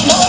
Come on.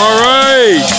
All right.